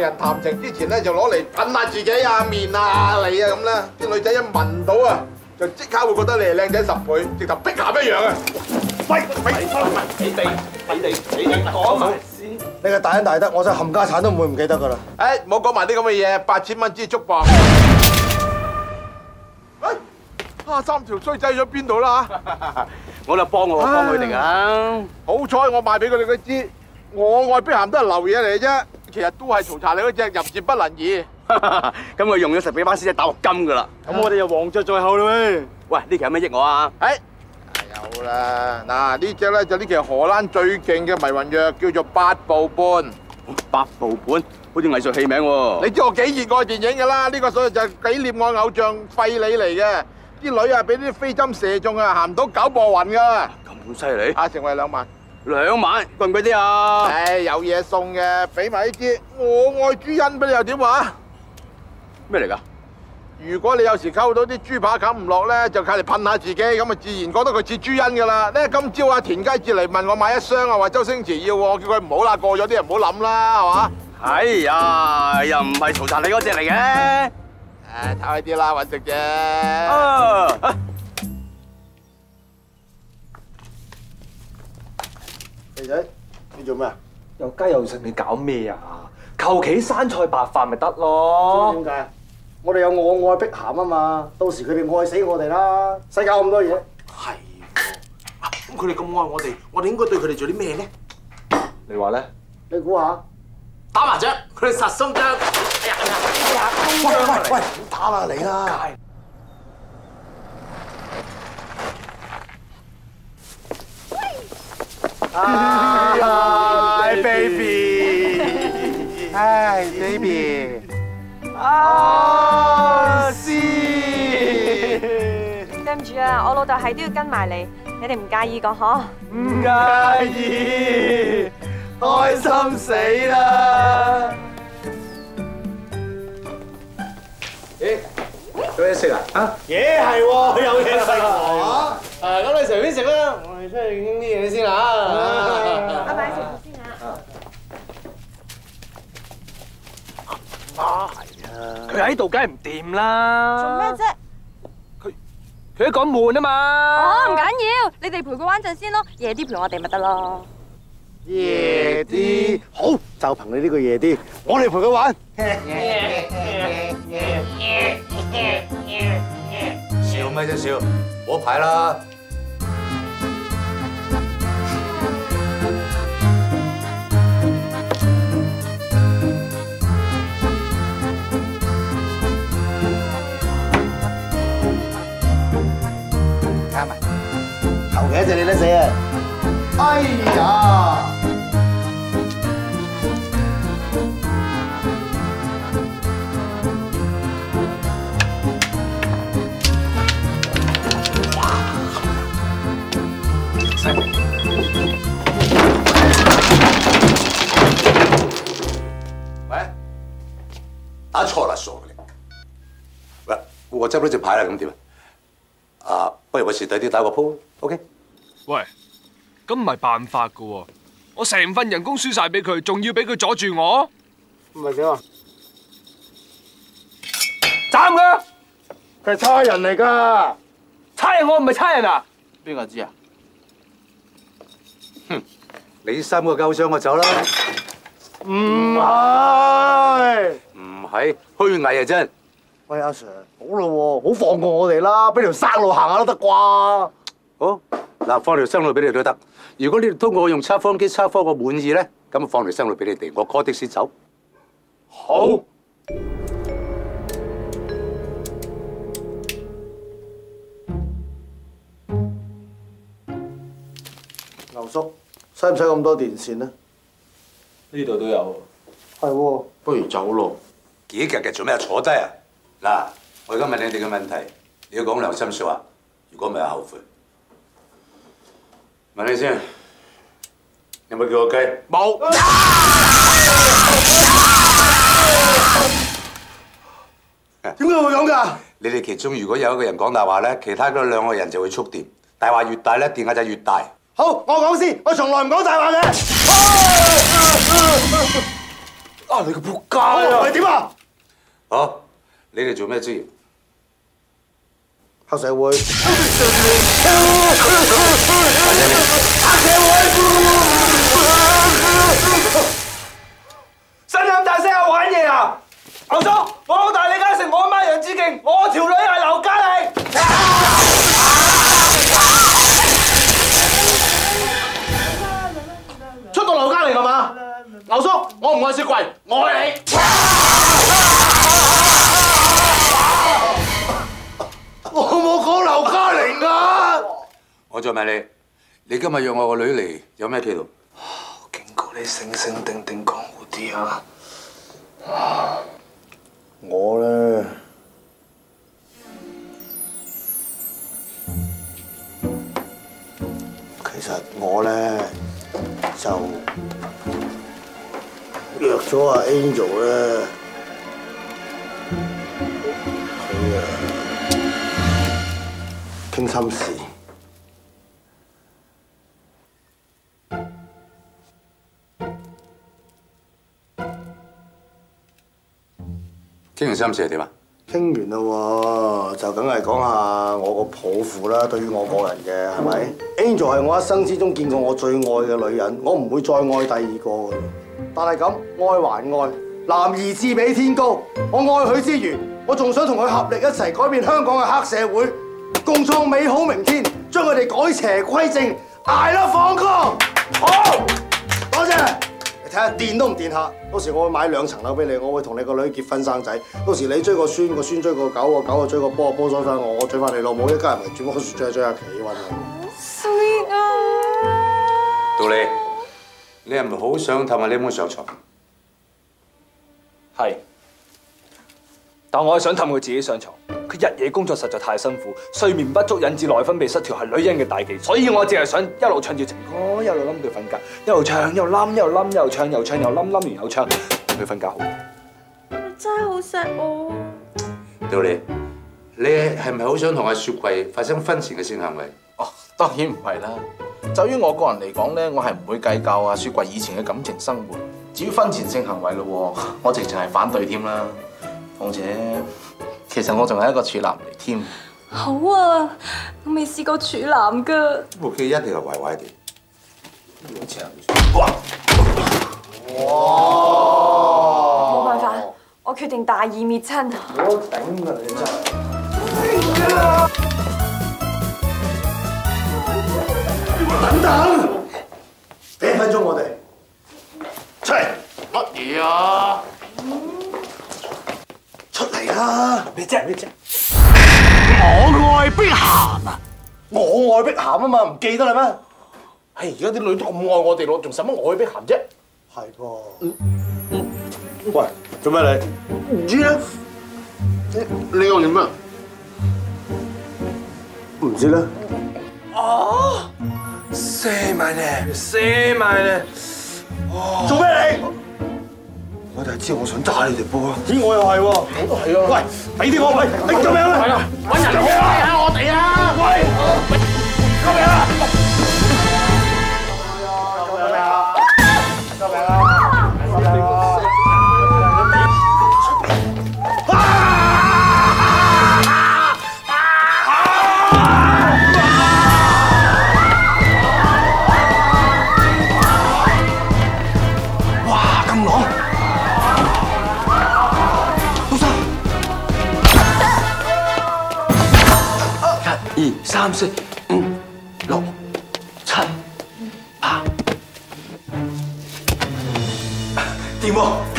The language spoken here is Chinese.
人談情之前咧，就攞嚟噴下自己啊、面啊、你啊咁啦。啲女仔一聞到啊，就即刻會覺得你係靚仔十倍，直頭碧咸一樣啊！喂，喂，你哋你哋你哋講埋先。你個大恩大德，我真係冚家產都唔會唔記得噶啦。誒，唔好講埋啲咁嘅嘢，八千蚊支竹棒。喂，蝦三條衰仔咗邊度啦？我就幫我幫佢哋啊。好彩我賣俾佢哋嗰支，我愛碧咸都係流嘢嚟啫，其實都係曹查你嗰隻入字不能移。咁佢用咗十幾班師仔打鑊金噶啦。咁我哋就黃雀在後啦喂。喂，呢期有咩益我啊？誒，有啦，嗱呢只咧就呢期荷蘭最勁嘅迷魂藥，叫做八步半。八步半，好似藝術器名喎。你知我幾熱愛電影㗎啦？呢個所以就係紀念我偶像費里嚟嘅。啲女啊，俾啲飛針射中啊，行唔到九步雲㗎。咁犀利？啊，成為兩萬。兩萬，貴唔貴啲啊？誒，有嘢送嘅，俾埋呢支我愛朱茵俾你又點話？咩嚟㗎？如果你有時溝到啲豬扒冚唔落咧，就靠嚟噴下自己，咁啊自然覺得佢似朱茵噶啦。咧今朝阿田雞接嚟問我買一箱啊，話周星馳要，我叫佢唔好啦，過咗啲人唔好諗啦，係嘛？哎呀，又唔係曹查你嗰只嚟嘅。誒，睇開啲啦，揾食啫。肥仔，你做咩啊？又雞又食，你搞咩啊？求其生菜白飯咪得咯。點解啊？我哋有我愛碧咸啊嘛，到時佢哋愛死我哋啦，使搞咁多嘢。係喎，咁佢哋咁愛我哋，我哋應該對佢哋做啲咩咧？你話咧？你估下？打麻雀，佢哋實心張。哎呀哎呀！喂喂喂，唔打啦你啦！嗨，baby，嗨，baby，啊，是。對唔住啊，我老豆係都要跟埋你，你哋唔介意個嗬？唔介意，開心死啦！咦有嘢食啊？啊？嘢係喎，有嘢食喎。誒，咁你隨便食啦，我哋出去傾啲嘢先啦。拜拜，食飯先啊！佢喺度梗係唔掂啦。做咩啫？佢一講悶啊嘛。哦，唔緊要，你哋陪佢玩陣先咯，夜啲陪我哋咪得咯。夜啲好，就憑你呢個夜啲，我哋陪佢玩。笑咩啫笑？我牌啦！打錯啦，傻嘅你！喂，我執到隻牌啦，咁點啊？啊，不如我蝕底啲打個鋪，OK？喂，咁唔係辦法噶喎！我成份人工輸晒俾佢，仲要俾佢阻住我，唔係點啊？斬佢！佢係差人嚟噶。差人我唔係差人啊！邊個知啊？哼你三個夠傷我走啦，唔係。唔係虛偽啊真。喂，阿 Sir，好啦喎，好放過我哋啦，俾條生路行下都得啩？好，嗱，放條生路俾你都得。如果你哋通過我用測謊機測謊我滿意咧，咁放條生路俾你哋，我 call 的士走。好。牛叔，使唔使咁多電線呢？呢度都有。係喎。不如走咯。幾日嘅做咩啊？坐低啊！嗱，我而家問你哋嘅問題，你要講良心説話，如果唔係後悔。問你先，有冇叫過雞？冇。點解會咁㗎？你哋其中如果有一個人講大話咧，其他嗰兩個人就會觸電。大話越大咧，電壓就越大。好，我講先，我從來唔講大話嘅。啊！你個仆街啊！係點啊？好，你哋做咩職業？黑社會。聲咁大聲啊！玩嘢啊！牛叔，我老大李嘉誠，我阿媽楊紫瓊，我條女係劉嘉玲。出到劉嘉玲係嘛？牛叔，我唔愛雪櫃，我愛你。我再問你，你今日約我個女嚟，有咩企圖？警告你醒醒定定講好啲啊！我咧，其實我咧就約咗阿 Angel 咧，佢啊傾心事。傾完心事係點啊？傾完啦喎，就梗係講下我個抱負啦。對於我個人嘅係咪？Angel 係我一生之中見過我最愛嘅女人，我唔會再愛第二個嘅。但係咁愛還愛，男兒志比天高。我愛佢之餘，我仲想同佢合力一齊改變香港嘅黑社會，共創美好明天，將佢哋改邪歸正。捱啦，放歌！好，多謝。你睇下電都唔電下，到時我會買兩層樓俾你，我會同你個女結婚生仔。到時你追個孫，個孫追個狗，個狗啊追個波，波追翻我，我追翻你老母，一家人咪轉屋追下追下企温啊！sweet 啊！杜丽，你係咪好想氹下你妹上床？係，但我係想氹佢自己上床。佢日夜工作實在太辛苦，睡眠不足引致內分泌失調，係女人嘅大忌。所以我淨係想一路唱住情歌，一路冧佢瞓覺，一路唱又冧，一路冧，又唱又唱又冧，冧完又唱，佢瞓覺好。你真係好錫我。道理，你係咪好想同阿雪櫃發生婚前嘅性行為？哦，當然唔係啦。就於我個人嚟講咧，我係唔會計較阿雪櫃以前嘅感情生活。至於婚前性行為咯喎，我直情係反對添啦。況且其實我仲係一個處男嚟添。好啊，我未試過處男㗎。部機一定係壞壞地。冇辦法，我決定大義滅親。我頂啊你真係！等等，俾一分鐘我哋出嚟。乜嘢啊？出嚟我愛碧咸啊！我愛碧咸啊嘛，唔記得啦咩？唉，而家啲女都咁愛我哋咯，仲使乜愛碧咸啫？係噃。喂，做咩你？唔知咧。你你又點啊？唔知咧。Say my name, say my name。做咩你？我就係知我想打你哋波啊！咦，我又係喎。我都係啊。喂，俾啲我喂，你做咩啊，揾人嚟啊我哋啊！喂，救命啊！三四五六七八，掂喎，